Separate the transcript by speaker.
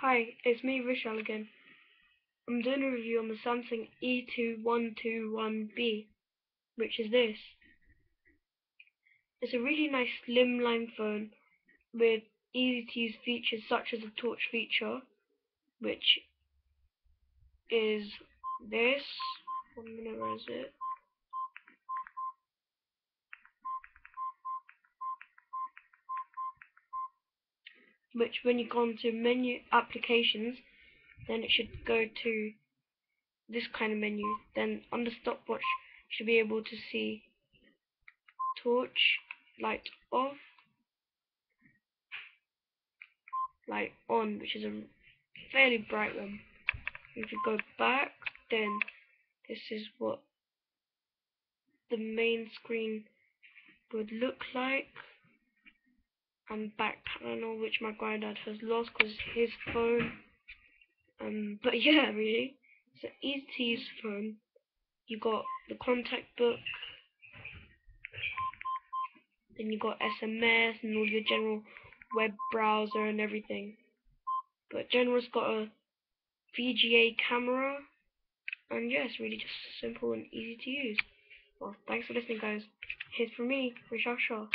Speaker 1: Hi, it's me, Vishal again. I'm doing a review on the Samsung E2121B, which is this. It's a really nice slimline phone with easy to use features such as the torch feature, which is this. One minute, where is it? Which, when you go into menu applications, then it should go to this kind of menu. Then on the stopwatch, you should be able to see torch, light off, light on, which is a fairly bright one. If you go back, then this is what the main screen would look like. I'm back panel, which my granddad has lost because his phone. Um, but yeah, really, it's an easy to use phone. You got the contact book, then you got SMS and all your general web browser and everything. But general's got a VGA camera, and yeah, it's really just simple and easy to use. Well, thanks for listening, guys. Here's from me, Rish Shah.